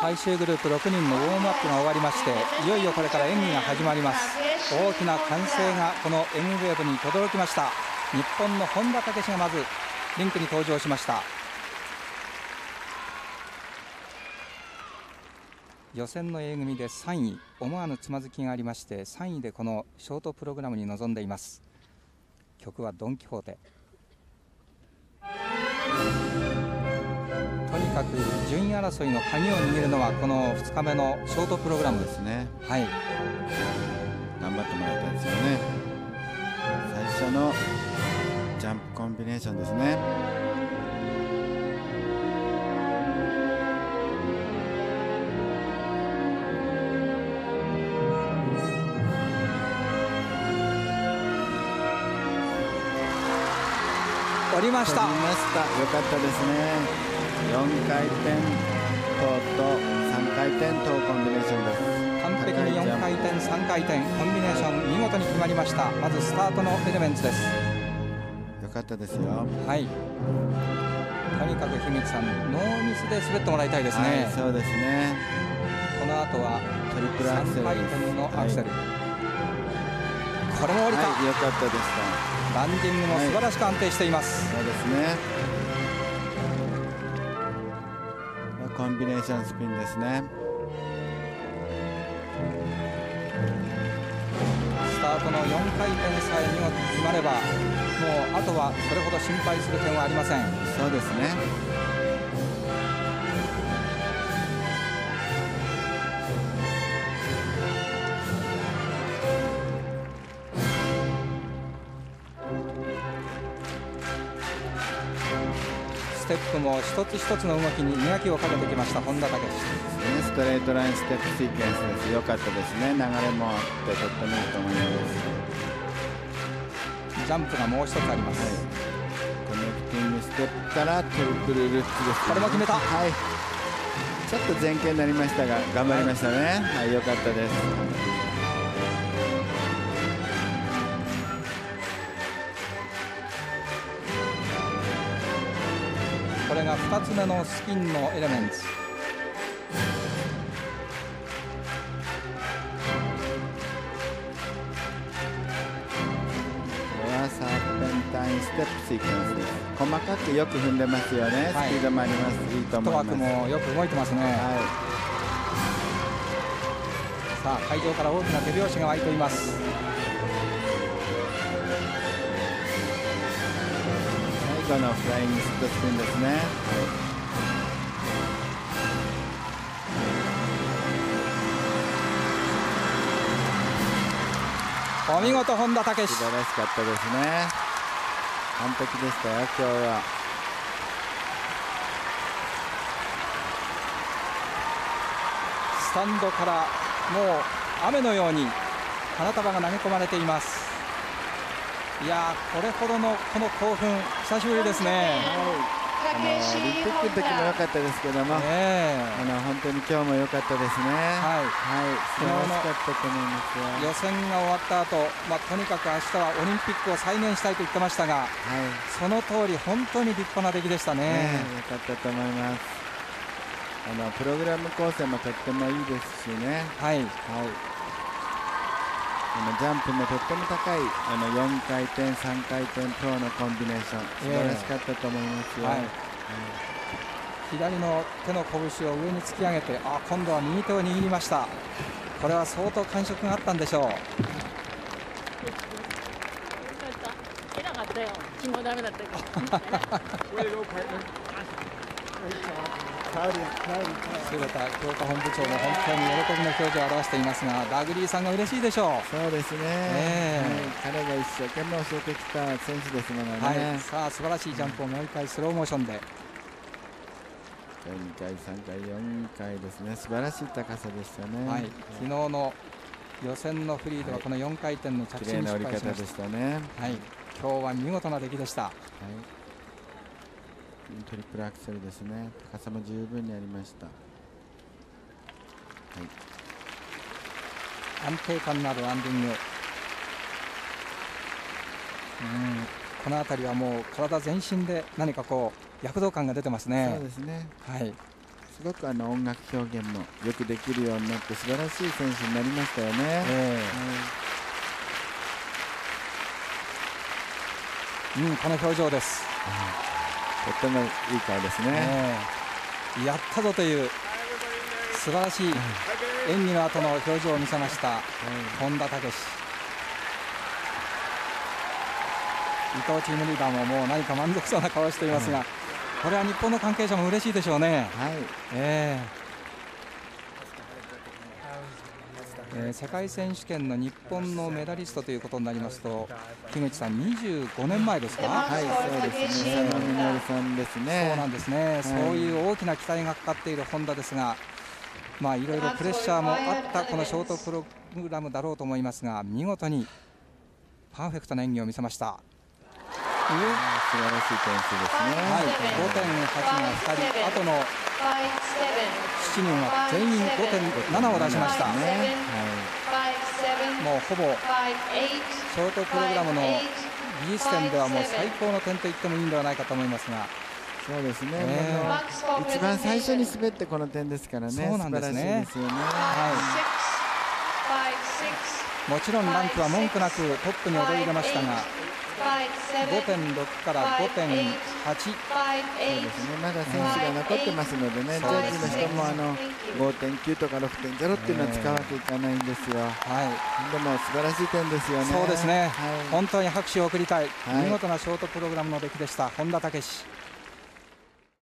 最終グループ6人のウォームアップが終わりましていよいよこれから演技が始まります。大きな歓声がこの M ウェーブに轟きました。日本の本田武史がまずリンクに登場しました。予選の A 組で3位思わぬつまずきがありまして3位でこのショートプログラムに臨んでいます。曲は「ドン・キホーテ」かく順位争いの鍵を握るのはこの2日目のショートプログラムですね。はい。頑張ってもらいたいですよね。最初のジャンプコンビネーションですね。降りました。降りました。よかったですね4回転トと3回転トコンビネーションです。完璧に4回転3回転コンビネーション見事に決まりました。まずスタートのエレメンツです。よかったですよ。はい。とにかく樋口さんノーミスで滑ってもらいたいですね、はい、そうですね。この後はトリプルアクセル3回転のアクセル、はい、これも降りた、はい、よかったでしたランディングも素晴らしく安定しています、はい、そうですねコンビネーションスピンですね。スタートの4回転さえ見事決まればもうあとはそれほど心配する点はありません。そうですねステップも一つ一つの動きに磨きをかけてきました本田武史ストレートラインステップシーケンスです。良かったですね。流れもあってとってもいいと思います。ジャンプがもう一つあります、はい、コネクティングステップからトリプルルッツです、ね、これも決めた。はい。ちょっと前傾になりましたが頑張りましたね。はい良、はい、かったですれが2つ目のスピンのエレメンツ。サーペンタインステップシーケンスです。細かくよく踏んでますよね、はい、スピードもありますいいと思います。もよく動いてますね、はい、さあ会場から大きな手拍子が湧いていますのフライングシットスピンですね、はい。お見事本田武史。素晴らしかったですね。完璧でしたよ今日は。スタンドからもう雨のように花束が投げ込まれていますいやこれほどのこの興奮久しぶりですね。はい、あのオリンピックの時も良かったですけども、ね、あの本当に今日も良かったですね。はい、はい、素晴らしかったと思います予選が終わった後、まあとにかく明日はオリンピックを再現したいと言ってましたが、はい、その通り本当に立派な出来でしたね。ね良かったと思います。あのプログラム構成もとってもいいですしね。はい、はいジャンプもとっても高いあの4回転、3回転等のコンビネーション。素晴らしかったと思いますよ、はい、左の手の拳を上に突き上げてあ今度は右手を握りました。これは相当感触があったんでしょう。姿強化本部長も本当に喜びの表情を表していますがダグリーさんが嬉しいでしょう。そうですね、え。ー、彼が一生懸命教えてきた選手ですのでね、はい、さあ素晴らしいジャンプをもう一回スローモーションで。2回、3回、4回ですね。素晴らしい高さでしたね、はい、昨日の予選のフリーではこの4回転の着地に失敗しました、ね、はい、今日は見事な出来でした。はいトリプルアクセルですね。高さも十分にありました、はい、安定感のあるランディング。うん。この辺りはもう体全身で何かこう躍動感が出てますね。そうですね。はい。すごくあの音楽表現もよくできるようになって素晴らしい選手になりましたよね。えー、うん、この表情です、うん、とってもいい顔ですね、えー、やったぞという素晴らしい演技の後の表情を見せました、本田武史。伊藤チームリーダーももう何か満足そうな顔をしていますが、これは日本の関係者も嬉しいでしょうね。はい。えーえー、世界選手権の日本のメダリストということになりますと樋口さん25年前ですか？はい。そうですね。さんですね。そうなんですね、はい、そういう大きな期待がかかっている本田ですがまあいろいろプレッシャーもあったこのショートプログラムだろうと思いますが見事にパーフェクトな演技を見せました。素晴らしい点数ですね。はい、5.8が2人、あとの7人は全員5.7を出しました。ねはい、もうほぼショートプログラムの技術点ではもう最高の点と言ってもいいんではないかと思いますが。そうですね、え。ー、一番最初に滑ってこの点ですからね、そうなんですね。すね。はい、もちろんランクは文句なくトップに躍り出ましたが、5.6から5.8そうですね。まだ選手が残ってますのでね、ジョージの人もあの5.9とか6.0っていうのは使うわけいかないんですよ、はい、でも素晴らしい点ですよね。そうですね、はい、本当に拍手を送りたい、見事なショートプログラムの出来でした。本田武史